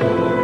Lord.